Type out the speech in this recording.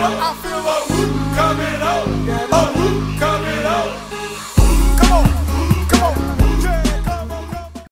I feel like